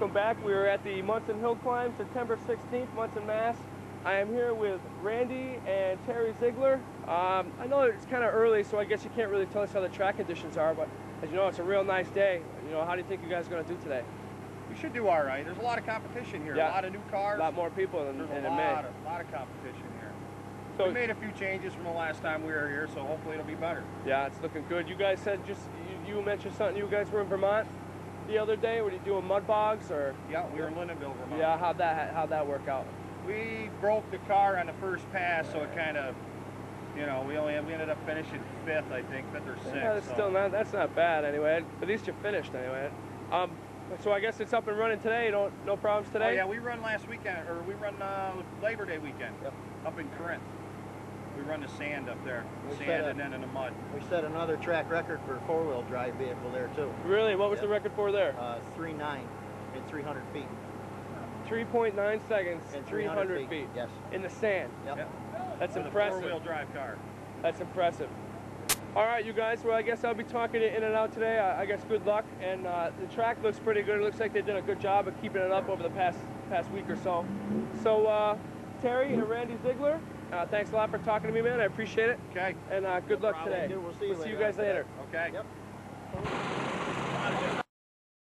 Welcome back. We are at the Monson Hill Climb, September 16th, Monson, Mass. I am here with Randy and Terry Zeigler. Um, I know it's kind of early, so I guess you can't really tell us how the track conditions are, but as you know, it's a real nice day. You know, how do you think you guys are going to do today? We should do all right. There's a lot of competition here. Yeah. A lot of new cars. A lot more people than, There's than a lot of, lot of competition here. So- we made a few changes from the last time we were here, so hopefully it'll be better. Yeah, it's looking good. You guys said just you, you mentioned something. You guys were in Vermont the other day. Were you doing mud bogs or? Yeah, we were in Lyndonville, Vermont. Yeah, how'd that how'd that work out? We broke the car on the first pass, so it kind of, you know, we only we ended up finishing fifth, I think, fifth or sixth. Yeah, that's so- still not that's not bad anyway. At least you finished anyway. Um, so I guess it's up and running today. Don't no problems today. Oh yeah, we run last weekend, or we run uh, Labor Day weekend Yep. up in Corinth. We run the sand up there, We sand set and then in the mud. We set another track record for a four-wheel drive vehicle there too. Really? What was Yeah. the record for there? Uh, three nine in 300 feet. 3.9 seconds, In 300 feet. Yes. in the sand. Yep. Yep. That's With impressive. four-wheel drive car. That's impressive. All right, you guys. Well, I guess I'll be talking to In and Out today. I, I guess good luck. And uh, the track looks pretty good. It looks like they did a good job of keeping it up over the past past week or so. So, uh, Terry and Randy Zeigler, uh, thanks a lot for talking to me, man. I appreciate it. Okay. And uh, good luck problem. today. We'll see you see you guys later. Okay. Yep.